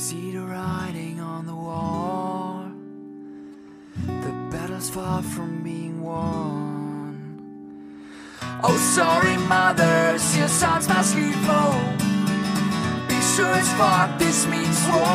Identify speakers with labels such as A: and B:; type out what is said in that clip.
A: see the writing on the wall. The battle's far from being won. Oh, sorry, mothers, your sons must leave home. Be sure as fuck this means war.